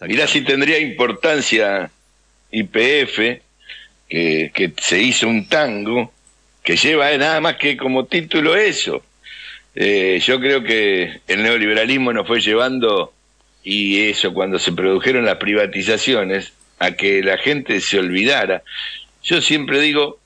Mirá si tendría importancia IPF, que, que se hizo un tango, que lleva nada más que como título eso. Eh, yo creo que el neoliberalismo nos fue llevando, y eso cuando se produjeron las privatizaciones, a que la gente se olvidara. Yo siempre digo,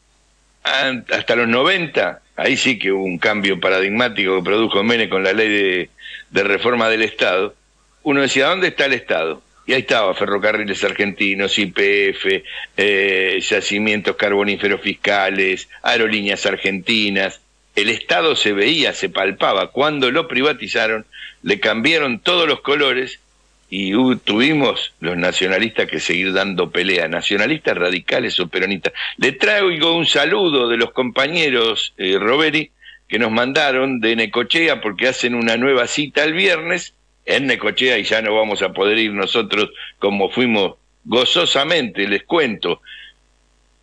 hasta los 90, ahí sí que hubo un cambio paradigmático que produjo Mene con la ley de, de reforma del Estado. Uno decía, ¿dónde está el Estado? Y ahí estaba, ferrocarriles argentinos, IPF, eh, yacimientos carboníferos fiscales, aerolíneas argentinas. El Estado se veía, se palpaba. Cuando lo privatizaron, le cambiaron todos los colores y tuvimos los nacionalistas que seguir dando pelea, nacionalistas radicales o peronistas. Le traigo un saludo de los compañeros eh, Roberi que nos mandaron de Necochea porque hacen una nueva cita el viernes en Necochea y ya no vamos a poder ir nosotros como fuimos gozosamente, les cuento.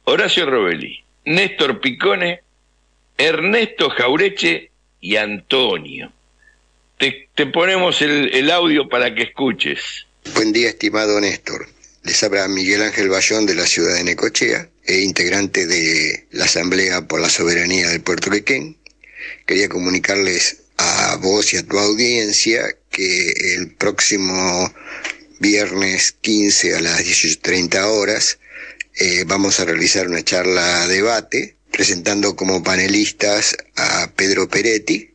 Horacio Robelli, Néstor Picone, Ernesto Jaureche y Antonio. Te, ponemos el, audio para que escuches. Buen día, estimado Néstor. Les habla Miguel Ángel Bayón de la ciudad de Necochea, e integrante de la Asamblea por la Soberanía del Puerto Quequén. Quería comunicarles a vos y a tu audiencia que el próximo viernes 15 a las 18.30 horas eh, vamos a realizar una charla debate presentando como panelistas a Pedro Peretti,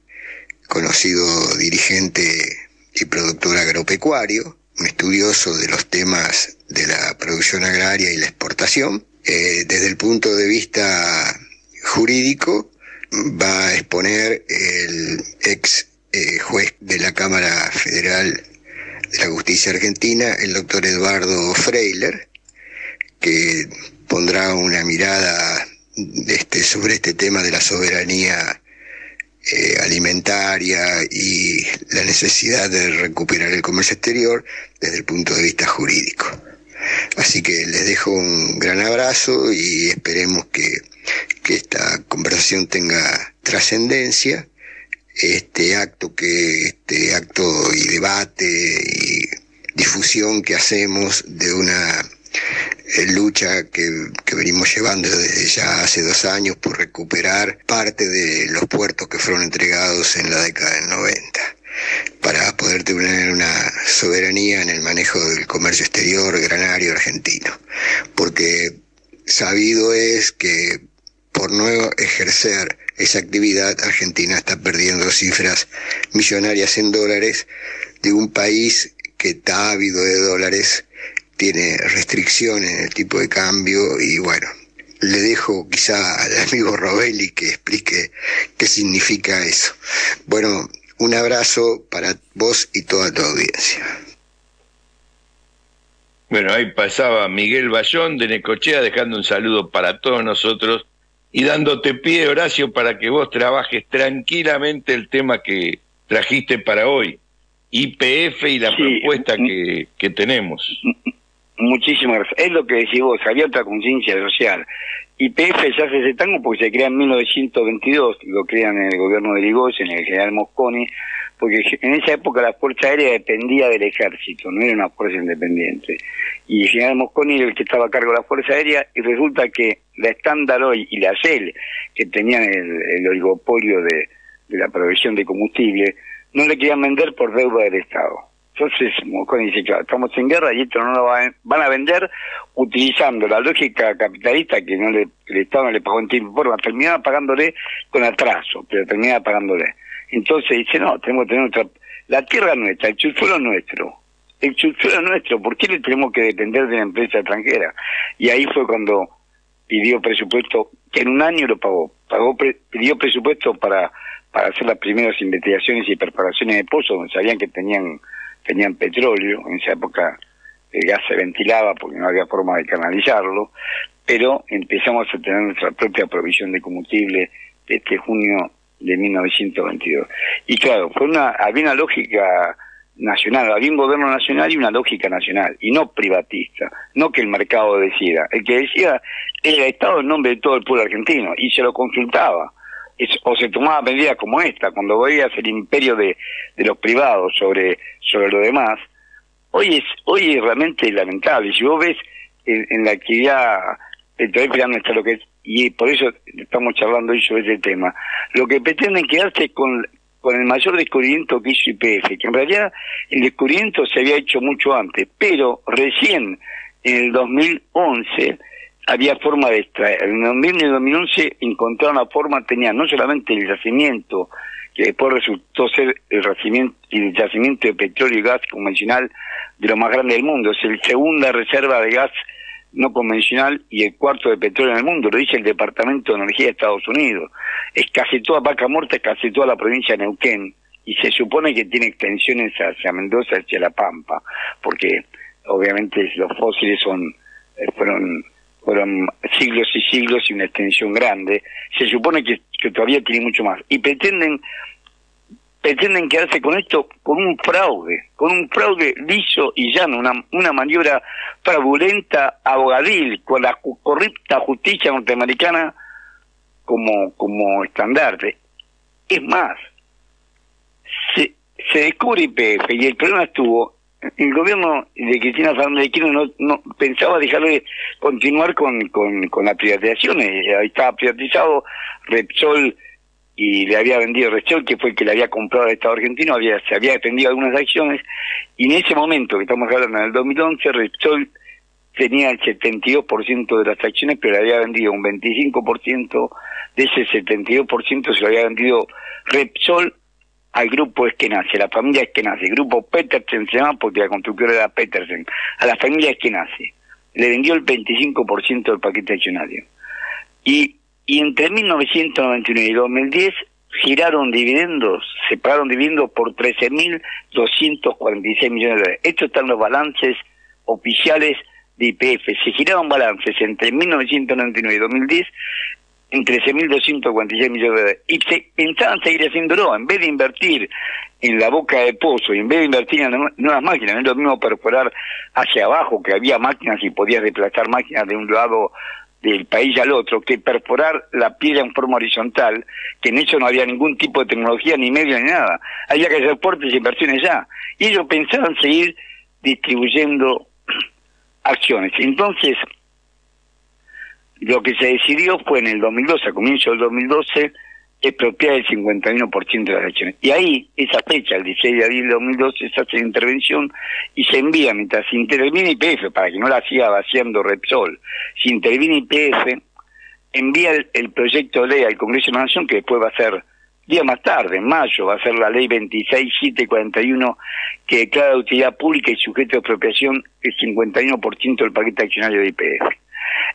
conocido dirigente y productor agropecuario, un estudioso de los temas de la producción agraria y la exportación. Eh, desde el punto de vista jurídico, va a exponer el ex eh, juez de la Cámara Federal de la Justicia Argentina, el doctor Eduardo Freiler, que pondrá una mirada este, sobre este tema de la soberanía eh, alimentaria y la necesidad de recuperar el comercio exterior desde el punto de vista jurídico. Así que les dejo un gran abrazo y esperemos que, que esta conversación tenga trascendencia este acto que este acto y debate y difusión que hacemos de una eh, lucha que, que, venimos llevando desde ya hace dos años por recuperar parte de los puertos que fueron entregados en la década del 90 para poder tener una soberanía en el manejo del comercio exterior granario argentino. Porque sabido es que por no ejercer esa actividad, Argentina está perdiendo cifras millonarias en dólares de un país que está ávido de dólares, tiene restricciones en el tipo de cambio y bueno, le dejo quizá al amigo Robelli que explique qué significa eso. Bueno, un abrazo para vos y toda tu audiencia. Bueno, ahí pasaba Miguel Bayón de Necochea dejando un saludo para todos nosotros y dándote pie, Horacio, para que vos trabajes tranquilamente el tema que trajiste para hoy, IPF y la propuesta que, que tenemos. Muchísimas gracias. Es lo que decís vos, había otra conciencia social. IPF ya se hace tango porque se crea en 1922, lo crean en el gobierno de en el general Mosconi, porque en esa época la Fuerza Aérea dependía del ejército, no era una fuerza independiente. Y el general Mosconi era el que estaba a cargo de la Fuerza Aérea y resulta que la Standard Oil y la Shell, que tenían el, oligopolio de, la provisión de combustible, no le querían vender por deuda del Estado. Entonces Mosconi dice, claro, estamos en guerra y esto no lo van, a vender utilizando la lógica capitalista que no le, el Estado no le pagó en tiempo forma, terminaba pagándole con atraso, pero terminaba pagándole. Entonces dice, no, tenemos que tener otra... La tierra nuestra, el subsuelo nuestro. El subsuelo nuestro, ¿por qué le tenemos que depender de una empresa extranjera? Y ahí fue cuando pidió presupuesto, que en un año lo pagó. pagó pidió presupuesto para, para hacer las primeras investigaciones y preparaciones de pozos, donde sabían que tenían, tenían petróleo. En esa época el gas se ventilaba porque no había forma de canalizarlo. Pero empezamos a tener nuestra propia provisión de combustible este junio de 1922. Y claro, fue una, había una lógica nacional, había un gobierno nacional y una lógica nacional, y no privatista, no que el mercado decida. El que decía era el Estado en nombre de todo el pueblo argentino, y se lo consultaba. o se tomaba medidas como esta, cuando veías el imperio de, de los privados sobre, sobre lo demás, hoy es hoy es realmente lamentable. Si vos ves en, la actividad no está lo que y por eso estamos charlando hoy sobre ese tema, lo que pretenden quedarse con, con el mayor descubrimiento que hizo IPF, que en realidad el descubrimiento se había hecho mucho antes, pero recién en el 2011 había forma de extraer. En el 2011 encontraron la forma, tenía no solamente el yacimiento, que después resultó ser el yacimiento, el yacimiento de petróleo y gas convencional de lo más grande del mundo, es el segunda reserva de gas no convencional y el cuarto de petróleo en el mundo, lo dice el Departamento de Energía de Estados Unidos. Es casi toda Vaca Muerta, es casi toda la provincia de Neuquén, y se supone que tiene extensiones hacia Mendoza, hacia La Pampa, porque obviamente los fósiles son eh, fueron fueron siglos y siglos y una extensión grande. Se supone que, que todavía tiene mucho más. Y pretenden pretenden quedarse con esto con un fraude, con un fraude liso y llano, una, una maniobra fraudulenta, abogadil, con la corrupta justicia norteamericana como, como estandarte. Es más, se, se descubre IPF y el problema estuvo, el gobierno de Cristina Fernández de Kirchner no, no pensaba dejarle continuar con, con, con las privatizaciones, ahí estaba privatizado Repsol, y le había vendido Repsol, que fue el que le había comprado al Estado argentino, había, se había vendido algunas acciones, y en ese momento, que estamos hablando en el 2011, Repsol tenía el 72% de las acciones, pero le había vendido un 25%, de ese 72% se lo había vendido Repsol al grupo Eskenazi, a la familia Eskenazi, el grupo Petersen se llama porque la constructora era Petersen, a la familia Eskenazi. Le vendió el 25% del paquete accionario. Y y entre 1999 y 2010 giraron dividendos, se pagaron dividendos por 13.246 millones de dólares. Estos están los balances oficiales de IPF. Se giraron balances entre 1999 y 2010 en 13.246 millones de dólares. Y se pensaban seguir haciéndolo, en vez de invertir en la boca de pozo, y en vez de invertir en nuevas máquinas, no es lo mismo perforar hacia abajo, que había máquinas y podías desplazar máquinas de un lado del país al otro que perforar la piedra en forma horizontal, que en eso no había ningún tipo de tecnología, ni medio, ni nada. Había que hacer portes y inversiones ya. Y ellos pensaban seguir distribuyendo acciones. Entonces, lo que se decidió fue en el 2012, a comienzo del 2012, expropiar el 51% de las acciones. Y ahí, esa fecha, el 16 de abril de 2012, se hace la intervención y se envía, mientras interviene IPF, para que no la siga vaciando Repsol, si interviene IPF, envía el, proyecto de ley al Congreso de la Nación, que después va a ser, día más tarde, en mayo, va a ser la ley 26741, que declara de utilidad pública y sujeto de expropiación el 51% del paquete accionario de IPF.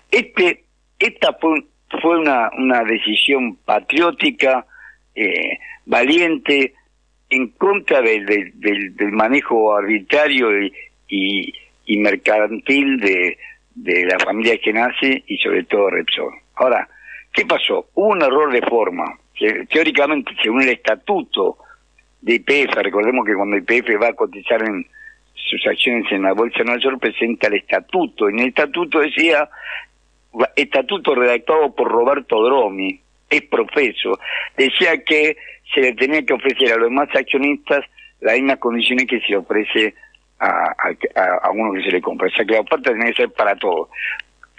Este, esta fue fue una, una decisión patriótica, eh, valiente, en contra del, del, del, manejo arbitrario y, y, mercantil de, de la familia que nace y sobre todo Repsol. Ahora, ¿qué pasó? Hubo un error de forma. Teóricamente, según el estatuto de IPF, recordemos que cuando IPF va a cotizar en sus acciones en la Bolsa de Nueva presenta el estatuto. En el estatuto decía estatuto redactado por Roberto Dromi, es profeso, decía que se le tenía que ofrecer a los demás accionistas las mismas condiciones que se ofrece a, a, uno que se le compra. O sea que la oferta tenía que ser para todos.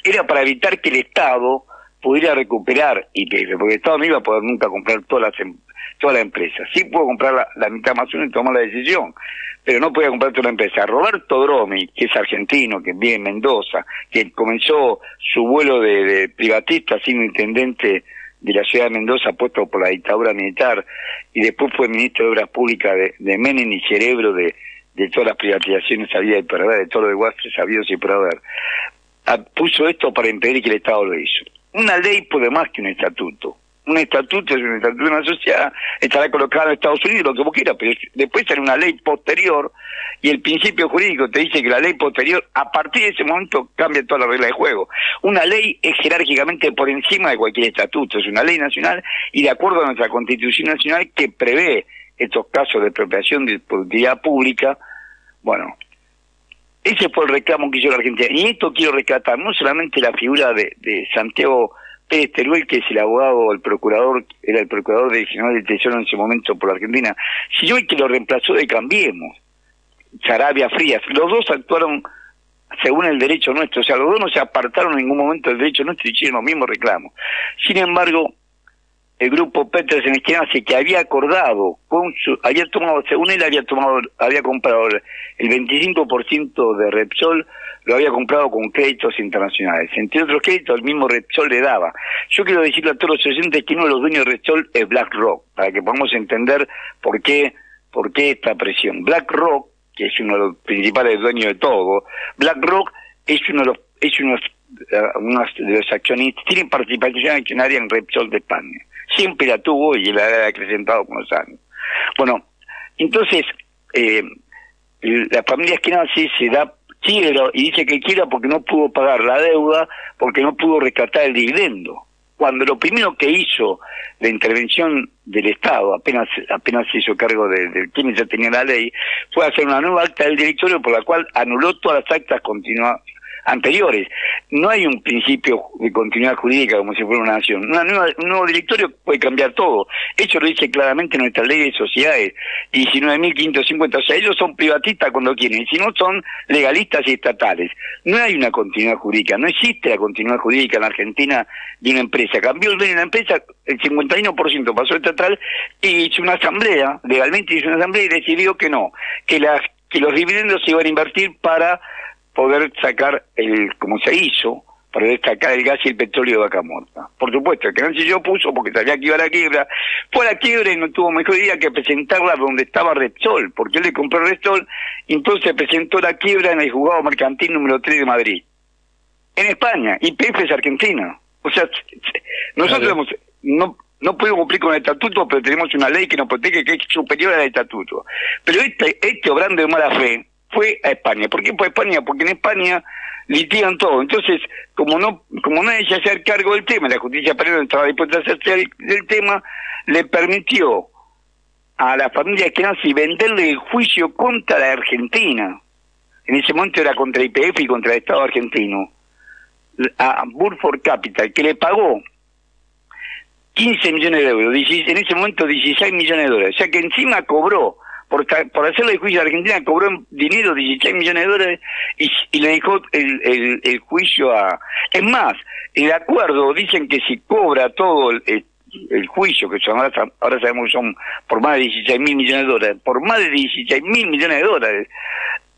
Era para evitar que el Estado pudiera recuperar IPF, porque el Estado no iba a poder nunca comprar todas las, em, toda la empresa. Sí pudo comprar la, mitad más uno y tomar la decisión, pero no podía comprar toda la empresa. Roberto Dromi, que es argentino, que vive en Mendoza, que comenzó su vuelo de, privatista siendo intendente de la ciudad de Mendoza puesto por la dictadura militar y después fue ministro de Obras Públicas de, de Menem y cerebro de, todas las privatizaciones había y por haber, de todo lo de Guastre sabidos y por haber. Puso esto para impedir que el Estado lo hizo. Una ley puede más que un estatuto un estatuto es un estatuto de una sociedad, estará colocado en Estados Unidos, lo que vos quieras, pero después será una ley posterior y el principio jurídico te dice que la ley posterior, a partir de ese momento, cambia toda la regla de juego. Una ley es jerárquicamente por encima de cualquier estatuto, es una ley nacional y de acuerdo a nuestra constitución nacional que prevé estos casos de expropiación de utilidad pública, bueno, ese fue el reclamo que hizo la Argentina. Y esto quiero rescatar, no solamente la figura de Santiago Pérez Teruel, que es el abogado, el procurador, era el procurador de General del Tesoro en ese momento por la Argentina, si yo el que lo reemplazó de Cambiemos. Sarabia Frías. Los dos actuaron según el derecho nuestro, o sea, los dos no se apartaron en ningún momento del derecho nuestro y hicieron los mismos reclamos. Sin embargo, el grupo Petersen Esquenazi que había acordado con su, había tomado, según él había tomado, había comprado el 25% de Repsol, lo había comprado con créditos internacionales. Entre otros créditos, el mismo Repsol le daba. Yo quiero decirle a todos los oyentes que uno de los dueños de Repsol es BlackRock, para que podamos entender por qué, por qué esta presión. BlackRock, que es uno de los principales dueños de todo, BlackRock es uno de los, es uno de los accionistas, tiene participación accionaria en Repsol de España siempre la tuvo y la ha acrecentado con los años. Bueno, entonces, eh, la familia Eskenazi se da y dice que quiera porque no pudo pagar la deuda, porque no pudo rescatar el dividendo. Cuando lo primero que hizo la intervención del Estado, apenas apenas se hizo cargo de, de quien ya tenía la ley, fue hacer una nueva acta del directorio por la cual anuló todas las actas continuas anteriores. No hay un principio de continuidad jurídica como si fuera una nación. un nuevo directorio puede cambiar todo. Eso lo dice claramente nuestra ley de sociedades, 19.550. O sea, ellos son privatistas cuando quieren, si no son legalistas y estatales. No hay una continuidad jurídica, no existe la continuidad jurídica en la Argentina de una empresa. Cambió el dueño de la empresa, el 51% pasó estatal y hizo una asamblea, legalmente hizo una asamblea y decidió que no, que las que los dividendos se iban a invertir para poder sacar el, como se hizo, para destacar el gas y el petróleo de vaca muerta. Por supuesto, el que no se yo puso porque sabía que iba a la quiebra, fue a la quiebra y no tuvo mejor idea que presentarla donde estaba Repsol, porque él le compró Repsol, y entonces presentó la quiebra en el juzgado mercantil número 3 de Madrid. En España, y PF es Argentina. O sea, nosotros no, no podemos cumplir con el estatuto, pero tenemos una ley que nos protege que es superior al estatuto. Pero este, este obrando de mala fe, fue a España. ¿Por qué fue a España? Porque en España litigan todo. Entonces, como no como nadie se hacer cargo del tema, la justicia peruana estaba dispuesta a hacerse del tema, le permitió a la familia nazi venderle el juicio contra la Argentina. En ese momento era contra IPF y contra el Estado argentino. A Burford Capital, que le pagó 15 millones de euros, en ese momento 16 millones de dólares. O sea que encima cobró por, por hacerle el juicio a Argentina, cobró dinero 16 millones de dólares y, le dejó el, el, juicio a... Es más, el acuerdo dicen que si cobra todo el, juicio, que son, ahora, sabemos que son por más de 16 mil millones de dólares, por más de 16 mil millones de dólares,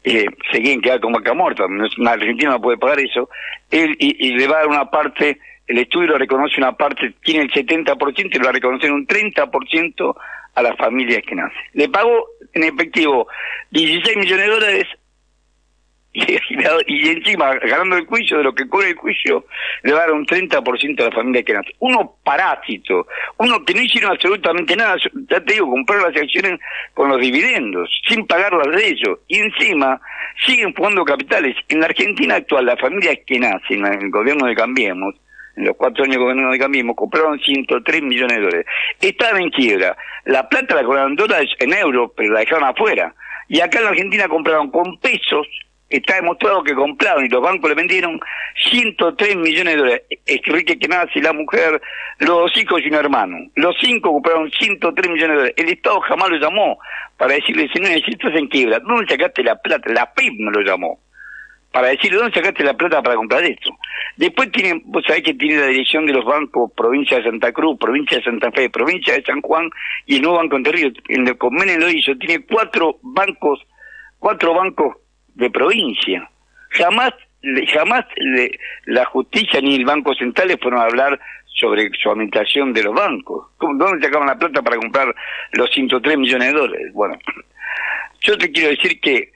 eh, se quieren quedar acá muerto, la Argentina no puede pagar eso, él y, y, le va a dar una parte, el estudio lo reconoce una parte, tiene el 70% y lo reconocer un 30% a la familia que nace. Le pagó en efectivo 16 millones de dólares y, encima, ganando el juicio, de lo que cobre el juicio, le va a dar un 30% a la familia que nace. Uno parásito, uno que no hicieron absolutamente nada, ya te digo, comprar las acciones con los dividendos, sin pagarlas de ellos, y encima siguen jugando capitales. En la Argentina actual, la familia que nace, en el gobierno de Cambiemos, los cuatro años de gobierno de Cambiemos, compraron 103 millones de dólares. Estaban en quiebra. La plata la cobraron dólares en euros, pero la dejaron afuera. Y acá en la Argentina compraron con pesos, está demostrado que compraron y los bancos le vendieron 103 millones de dólares. Enrique si la mujer, los dos hijos y un hermano. Los cinco compraron 103 millones de dólares. El Estado jamás lo llamó para decirle, si no necesitas en quiebra, ¿dónde sacaste la plata? La PIB no lo llamó para decirle dónde sacaste la plata para comprar esto. Después tiene, vos sabés que tiene la dirección de los bancos provincia de Santa Cruz, provincia de Santa Fe, provincia de San Juan y el nuevo Banco de Río. En el convenio lo hizo, tiene cuatro bancos, cuatro bancos de provincia. Jamás, jamás la justicia ni el Banco Central le fueron a hablar sobre su administración de los bancos. ¿Dónde sacaban la plata para comprar los 103 millones de dólares? Bueno, yo te quiero decir que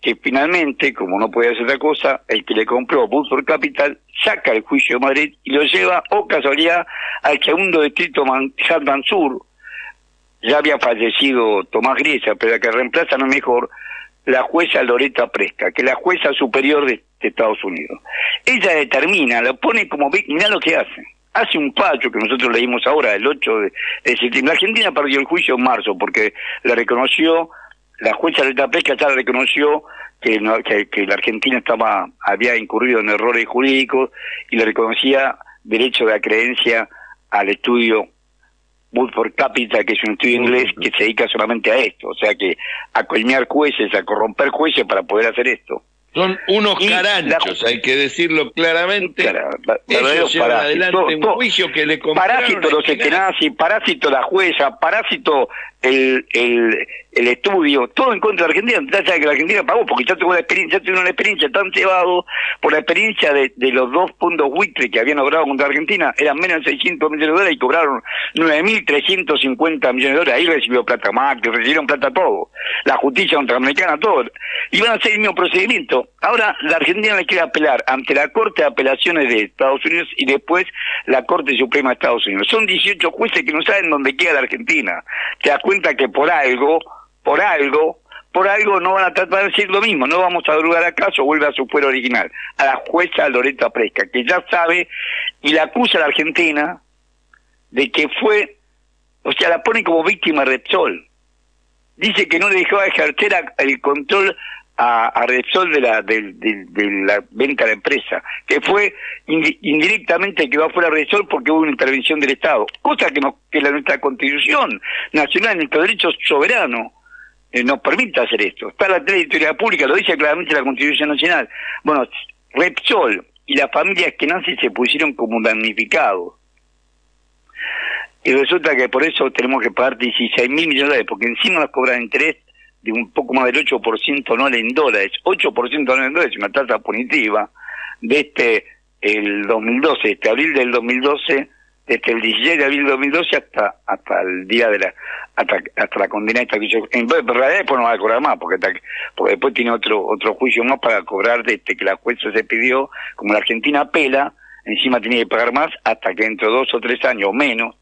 que finalmente, como no puede hacer otra cosa, el que le compró Bulls Capital saca el juicio de Madrid y lo lleva, o casualidad, al segundo distrito Manhattan Sur. Ya había fallecido Tomás Griesa, pero la que reemplaza no mejor, la jueza Loreta Presca, que es la jueza superior de, Estados Unidos. Ella determina, lo pone como, mira lo que hace. Hace un fallo que nosotros leímos ahora, el 8 de, de septiembre. La Argentina perdió el juicio en marzo porque le reconoció la jueza de la pesca ya reconoció que, que, la Argentina estaba había incurrido en errores jurídicos y le reconocía derecho de acreencia al estudio Woodford Capital, que es un estudio inglés que se dedica solamente a esto, o sea que a colmear jueces, a corromper jueces para poder hacer esto. Son unos caranchos, hay que decirlo claramente. Ellos llevan adelante un juicio que le Parásito los estenazis, parásito la jueza, parásito el, el, el estudio, todo en contra de Argentina. Entonces, que la Argentina pagó, porque ya tuvo la experiencia, ya tuvo una experiencia tan llevado por la experiencia de, de los dos puntos buitre que habían logrado contra Argentina, eran menos de 600 millones de dólares y cobraron 9.350 millones de dólares. Ahí recibió plata que recibieron plata todo. La justicia contraamericana, todo. Iban a hacer el mismo procedimiento. Ahora la Argentina le quiere apelar ante la Corte de Apelaciones de Estados Unidos y después la Corte Suprema de Estados Unidos. Son 18 jueces que no saben dónde queda la Argentina. Te das cuenta que por algo por algo, por algo no van a tratar de decir lo mismo, no vamos a drogar acaso, vuelve a su fuero original, a la jueza Loreta Presca, que ya sabe y la acusa a la Argentina de que fue, o sea, la pone como víctima Repsol. Dice que no le dejó ejercer el control a, a Repsol de la, de, la venta de la empresa, que fue indirectamente que va fuera Repsol porque hubo una intervención del Estado, cosa que, no, que la, nuestra Constitución Nacional, nuestro derecho soberano, eh, nos permite hacer esto. Está la trayectoria pública, lo dice claramente la Constitución Nacional. Bueno, Repsol y las familias que nacen se pusieron como damnificados. Y resulta que por eso tenemos que pagar 16 mil millones de dólares, porque encima nos cobran interés de un poco más del 8% no en dólares. 8% no en dólares es una tasa punitiva de este el 2012, este abril del 2012 desde el 16 de abril de 2012 hasta hasta el día de la hasta, hasta la condena esta que en realidad después no va a cobrar más porque porque después tiene otro otro juicio más para cobrar desde que la jueza se pidió como la Argentina apela encima tiene que pagar más hasta que dentro de dos o tres años o menos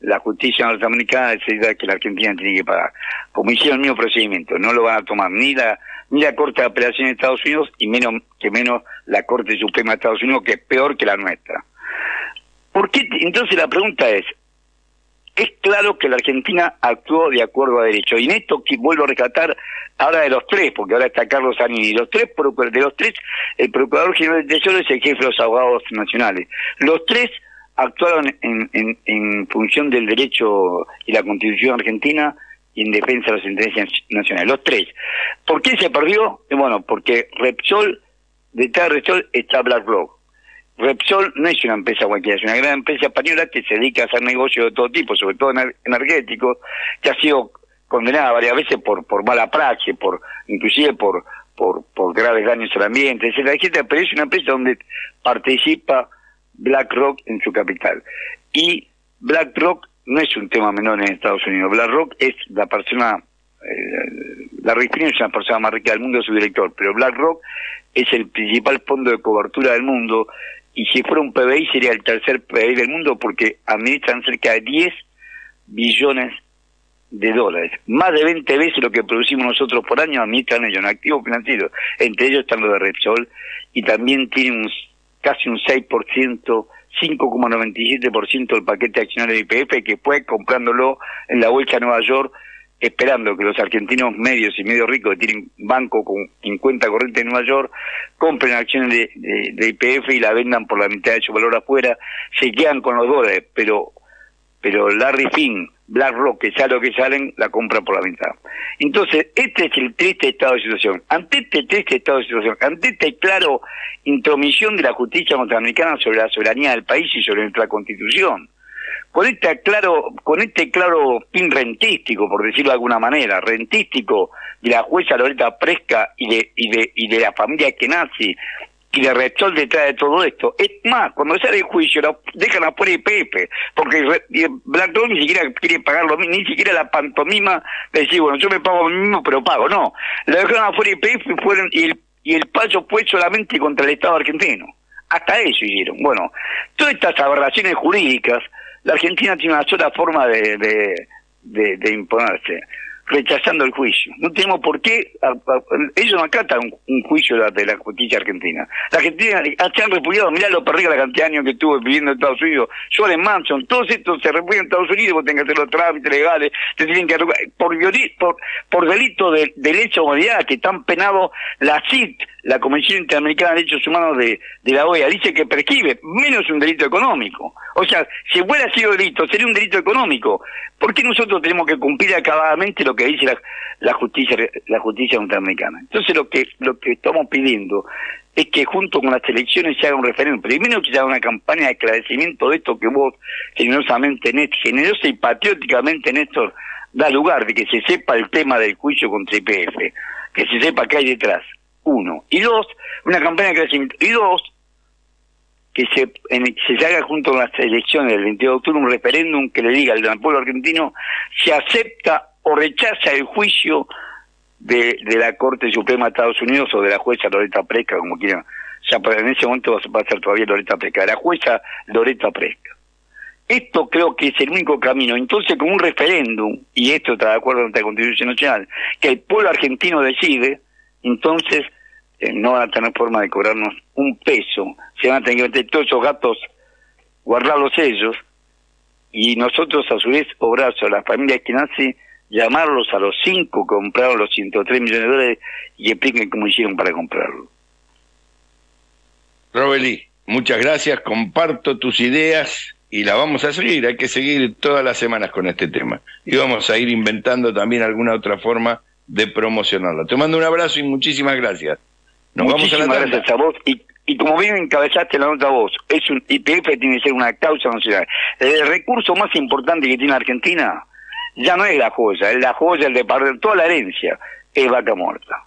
la justicia norteamericana decida que la Argentina tiene que pagar como hicieron el mismo procedimiento no lo van a tomar ni la ni la Corte de Apelación de Estados Unidos y menos que menos la Corte Suprema de Estados Unidos que es peor que la nuestra ¿Por qué? Entonces la pregunta es, es claro que la Argentina actuó de acuerdo a derecho. Y en esto que vuelvo a rescatar ahora de los tres, porque ahora está Carlos Anini. Los tres, de los tres, el Procurador General de Tesoro es el jefe de los abogados nacionales. Los tres actuaron en, en, en función del derecho y la Constitución argentina y en defensa de las sentencias nacionales. Los tres. ¿Por qué se perdió? Bueno, porque Repsol, detrás de Repsol está BlackRock. Repsol no es una empresa cualquiera, es una gran empresa española que se dedica a hacer negocios de todo tipo, sobre todo energéticos, que ha sido condenada varias veces por por mala praxis, por inclusive por por, por graves daños al ambiente, etcétera, pero es una empresa donde participa BlackRock en su capital. Y BlackRock no es un tema menor en Estados Unidos. BlackRock es la persona, eh, la es una persona más rica del mundo, su director, pero BlackRock es el principal fondo de cobertura del mundo y si fuera un PBI sería el tercer PBI del mundo porque administran cerca de 10 billones de dólares. Más de 20 veces lo que producimos nosotros por año administran ellos en activos financieros. Entre ellos están los de Repsol y también tienen un, casi un 6%, 5,97% del paquete accionario de IPF que fue comprándolo en la bolsa de Nueva York esperando que los argentinos medios y medio ricos que tienen banco con 50 corrientes en Nueva York compren acciones de, de, IPF y la vendan por la mitad de su valor afuera, se quedan con los dólares, pero pero Larry Finn, BlackRock, que sabe lo que salen, la compran por la mitad. Entonces, este es el triste estado de situación. Ante este triste estado de situación, ante este claro intromisión de la justicia norteamericana sobre la soberanía del país y sobre nuestra constitución, con este claro, con este claro pin rentístico, por decirlo de alguna manera, rentístico de la jueza Loreta Presca y de, y de, y de la familia nace y de Repsol detrás de todo esto. Es más, cuando sale el juicio, lo dejan afuera Pepe, porque BlackRock ni siquiera quiere pagar lo ni siquiera la pantomima de decir, bueno, yo me pago lo mismo, pero pago. No, lo dejaron afuera Pepe fueron, y el, y el paso fue solamente contra el Estado argentino. Hasta eso hicieron. Bueno, todas estas aberraciones jurídicas la Argentina tiene una sola forma de, de, de, imponerse. Rechazando el juicio. No tenemos por qué, ellos no acatan un, juicio de la, justicia argentina. La Argentina se han repudiado, mirá lo perdido la cantidad de años que estuve viviendo en Estados Unidos, Jolen Manson, todos estos se repudian en Estados Unidos, vos tenés que hacer los trámites legales, te tienen que por, por, por delito de derecho a humanidad que están penados la CIT, la Comisión Interamericana de Derechos Humanos de, la OEA, dice que prescribe, menos un delito económico. O sea, si hubiera sido delito, sería un delito económico. ¿Por qué nosotros tenemos que cumplir acabadamente lo que dice la, la justicia la justicia interamericana? Entonces lo que lo que estamos pidiendo es que junto con las elecciones se haga un referéndum. Primero que se haga una campaña de esclarecimiento de esto que vos generosamente, generosa y patrióticamente, Néstor, da lugar de que se sepa el tema del juicio contra IPF, que se sepa qué hay detrás. Uno. Y dos, una campaña de crecimiento. Y dos, que se, se haga junto con las elecciones del 22 de octubre un referéndum que le diga al pueblo argentino si acepta o rechaza el juicio de, de la Corte Suprema de Estados Unidos o de la jueza Loreta Presca, como quieran. Ya en ese momento va a ser todavía Loreta Presca, la jueza Loreta Presca. Esto creo que es el único camino. Entonces, con un referéndum, y esto está de acuerdo con la Constitución Nacional, que el pueblo argentino decide, entonces eh, no van a tener forma de cobrarnos un peso, se van a tener que meter todos esos gatos, guardarlos ellos, y nosotros a su vez obrar sobre las familias que nace, llamarlos a los cinco, compraron los 103 millones de dólares y expliquen cómo hicieron para comprarlo. Robeli, muchas gracias, comparto tus ideas y la vamos a seguir, hay que seguir todas las semanas con este tema. Y vamos a ir inventando también alguna otra forma de promocionarlo. Te mando un abrazo y muchísimas gracias. Nos Muchísimas vamos a gracias a vos. Y, y como bien encabezaste la nota vos, es un IPF tiene que ser una causa nacional. El recurso más importante que tiene Argentina ya no es la joya, es la joya, el de toda la herencia, es vaca muerta.